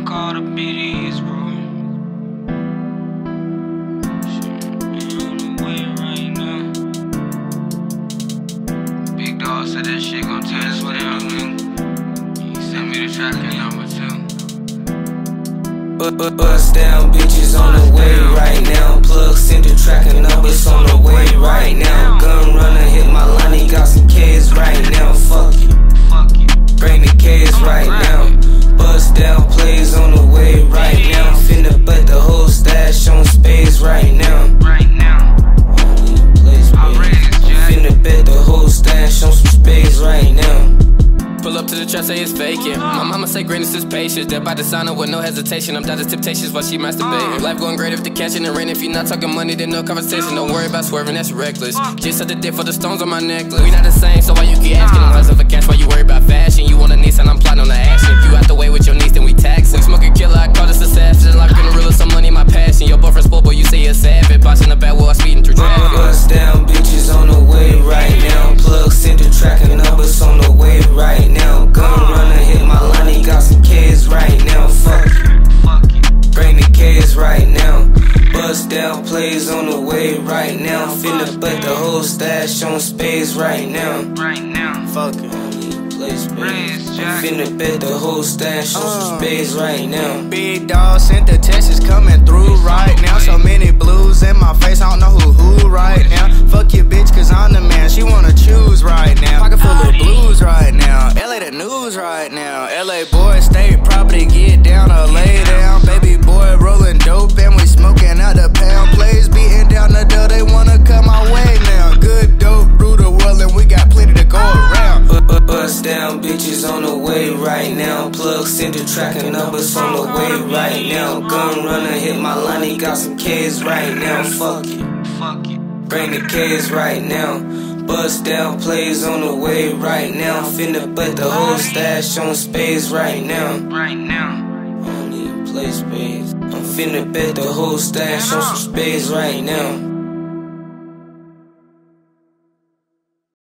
BDs, bro. Shit, on the way right now. Big dog said that shit gon' tear us down, nigga. He sent me the tracking number too. Bu- bu- Bust down, bitches on the way right now. Plug send the tracking numbers on the way right now. Gun runner hit my line, he got some K's right now. Fuck it, Fuck you. bring the K's right now. Right now. Pull up to the trap, say it's vacant. My mama say greatness is patience. They're about to sign up with no hesitation. I'm down to temptations while she masturbating. Uh. Life going great if the catching the rain. If you're not talking money, then no conversation. Don't worry about swerving, that's reckless. Uh. Just set the dip for the stones on my necklace. We not the same, so why you keep asking? Uh. I'm Bust down plays on the way right now. Finna bet the whole stash on space right now. Right now. Fuck it. Place, baby. Raise Jack. Finna bet the whole stash on some uh. space right now. Big dog sent the text is coming through right now. So many blues Bitches on the way right now. Plug send the tracking numbers on the way right now. Gun runner hit my line, he got some K's right now. Fuck it, Fuck you. bring the K's right now. Bust down plays on the way right now. Finna bet the whole stash on space right now. Right now. I don't need play space. I'm finna bet the whole stash on some space right now.